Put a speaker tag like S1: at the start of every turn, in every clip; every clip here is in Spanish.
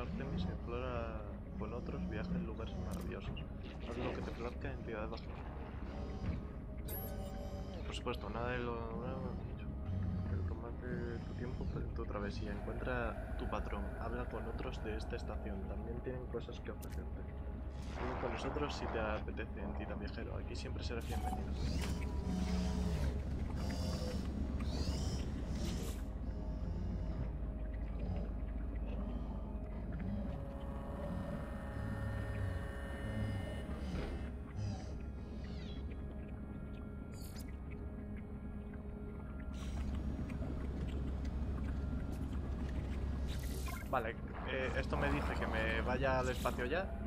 S1: Artemis explora con otros, viaja en lugares maravillosos. Haz lo que te plazca en Ciudad Baja. Por supuesto, nada de lo nuevo dicho. Pero tómate tu tiempo tu travesía. Encuentra tu patrón. Habla con otros de esta estación. También tienen cosas que ofrecerte. Ven con nosotros si te apetece, en Tita Viajero. Aquí siempre serás bienvenido. Vale, eh, esto me dice que me vaya al espacio ya.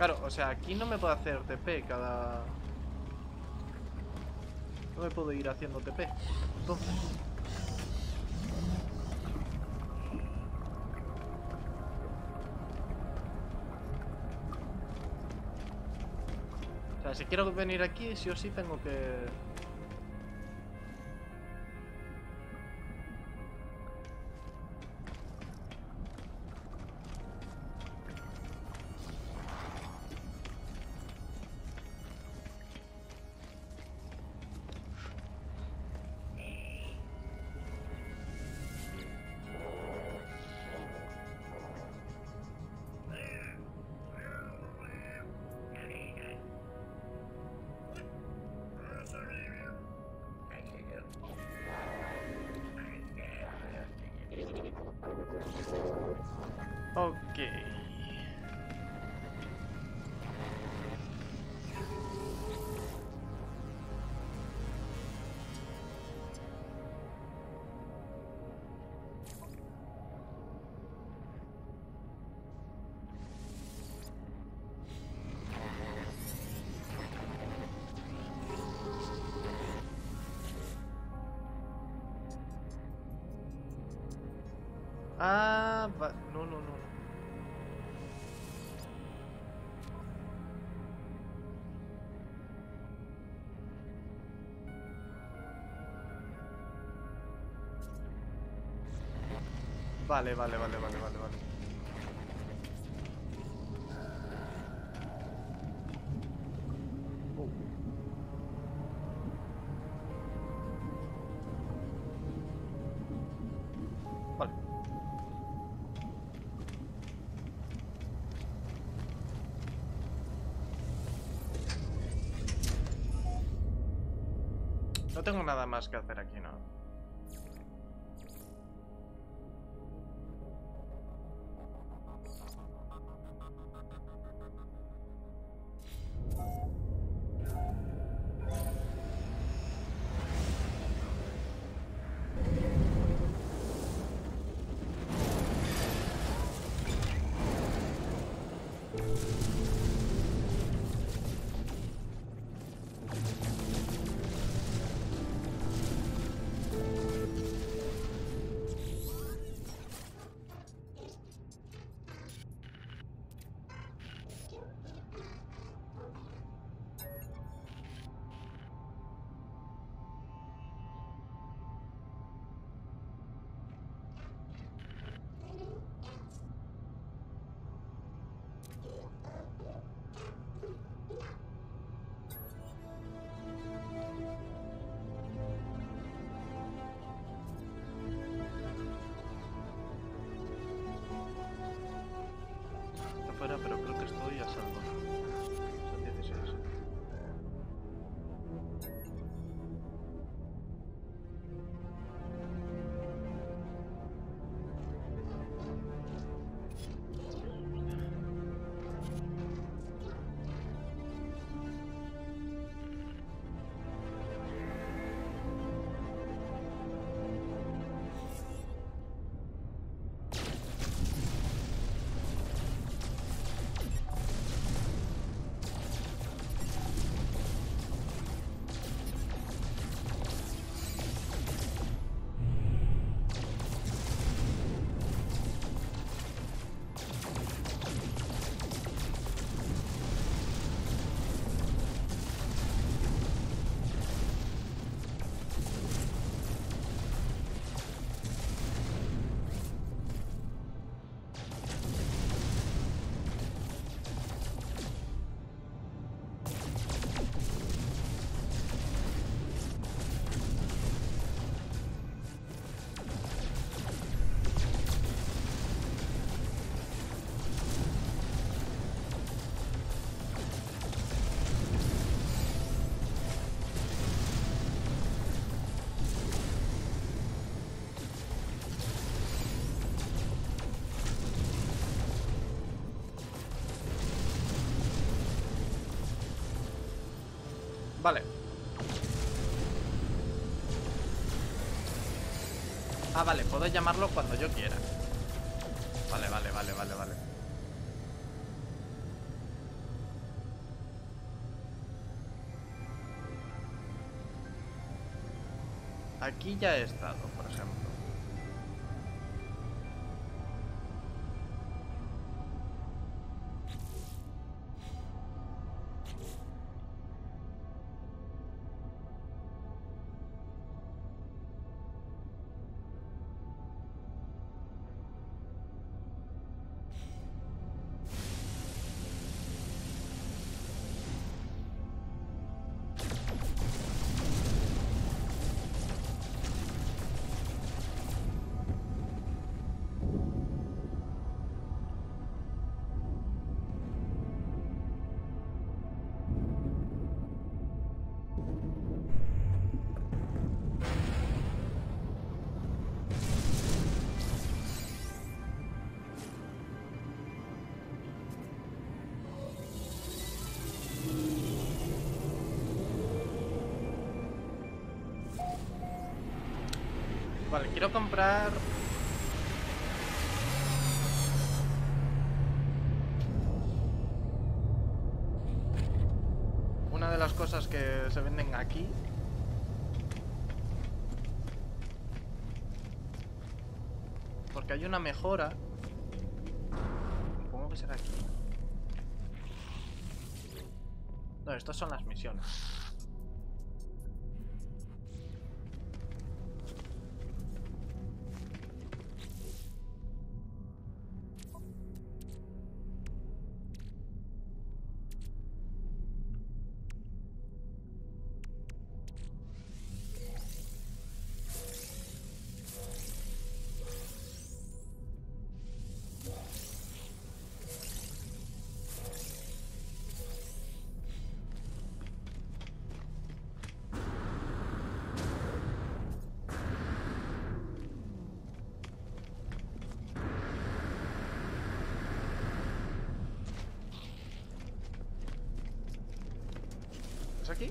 S1: Claro, o sea, aquí no me puedo hacer TP cada... No me puedo ir haciendo TP. Entonces... O sea, si quiero venir aquí, sí o sí tengo que... Ah, va... No, no, no. Vale, vale, vale, vale, vale, No tengo nada más que hacer aquí, ¿no? Yeah. Vale. Ah, vale, puedo llamarlo cuando yo quiera. Vale, vale, vale, vale, vale. Aquí ya he estado, Vale, quiero comprar... Una de las cosas que se venden aquí. Porque hay una mejora. Supongo que será aquí. No, estas son las misiones. ¿Es aquí?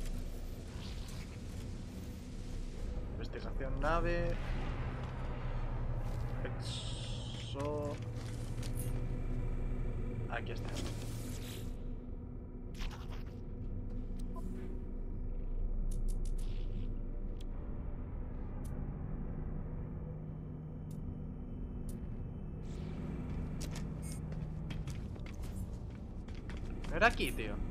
S1: Investigación nave. Exo. Aquí está. Era aquí. Tío.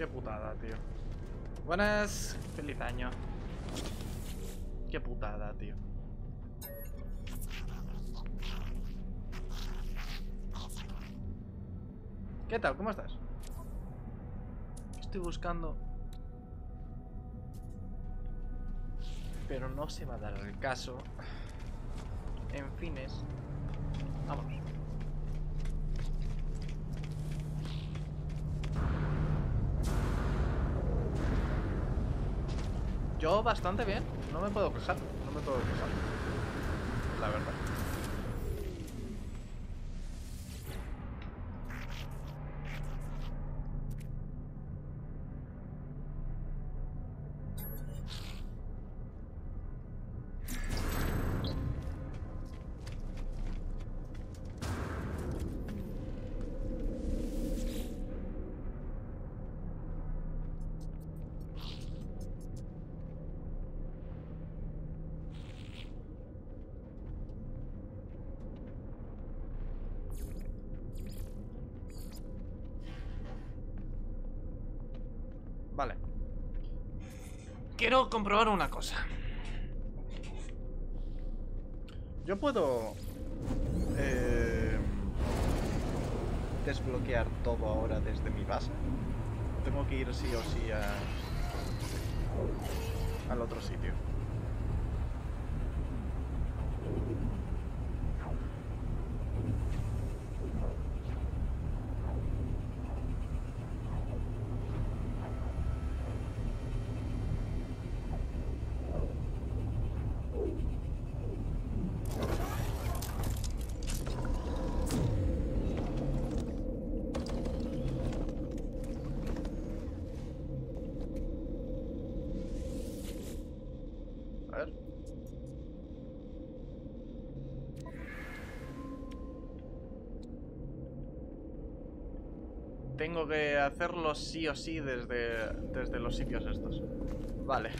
S1: Qué putada, tío. Buenas. Feliz año. Qué putada, tío. ¿Qué tal? ¿Cómo estás? Estoy buscando... Pero no se va a dar el caso. En fines. Vamos. Yo bastante bien, no me puedo quejar, no me puedo quejar. La verdad. Vale. Quiero comprobar una cosa. Yo puedo... eh, desbloquear todo ahora desde mi base. ¿O Tengo que ir sí o sí a... al otro sitio. A ver. Tengo que hacerlo sí o sí desde, desde los sitios estos. Vale.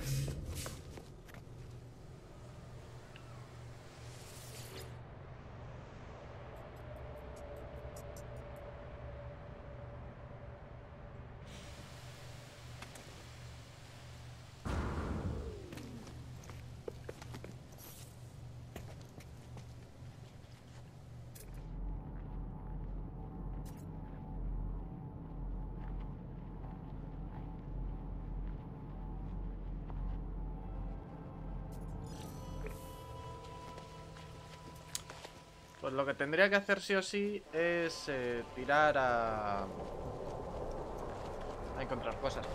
S1: Pues lo que tendría que hacer sí o sí es eh, tirar a... a encontrar cosas.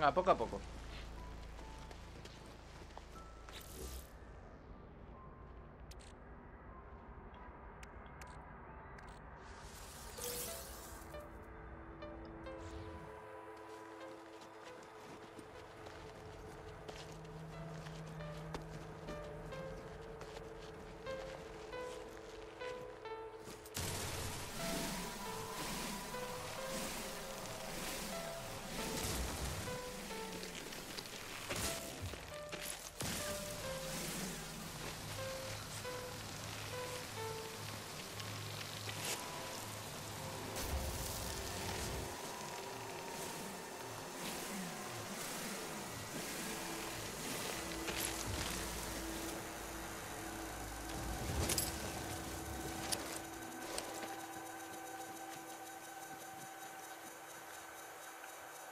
S1: Venga, poco a poco.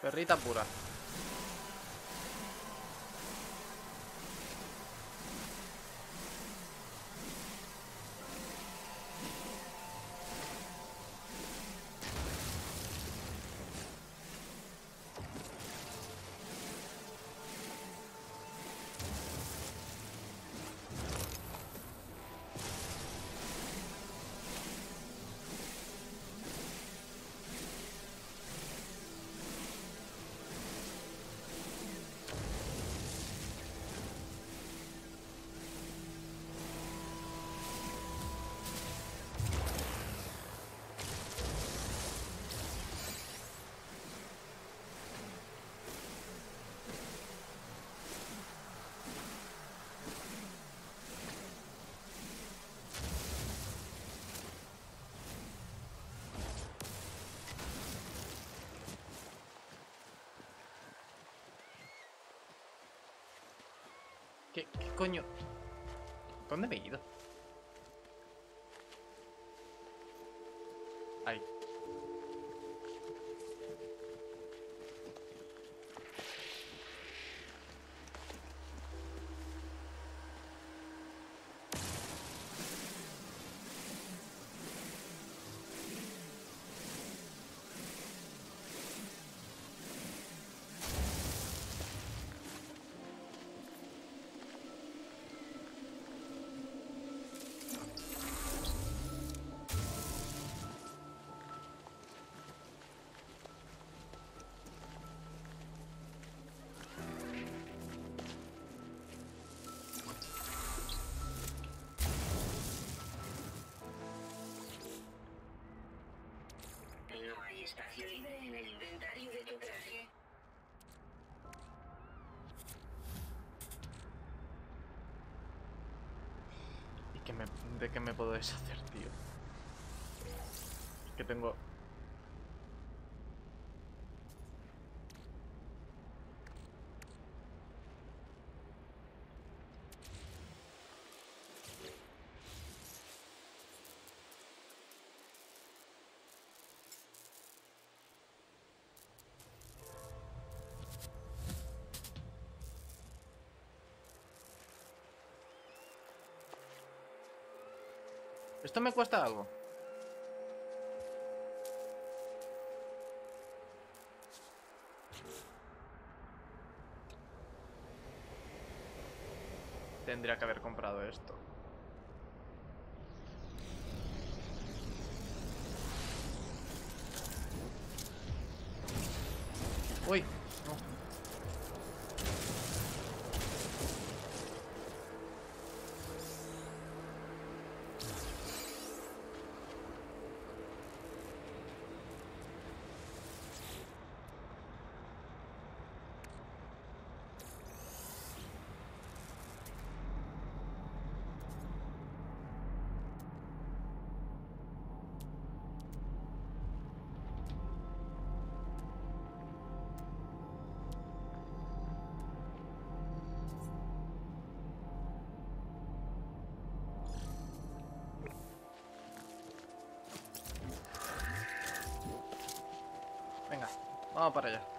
S1: Perrita pura. ¿Qué, qué coño? ¿Dónde me he ido? Ahí.
S2: Espacio libre en el inventario de tu traje.
S1: ¿Y me, de qué me puedo deshacer, tío? Que tengo... Esto me cuesta algo. Tendría que haber comprado esto. Vamos para allá.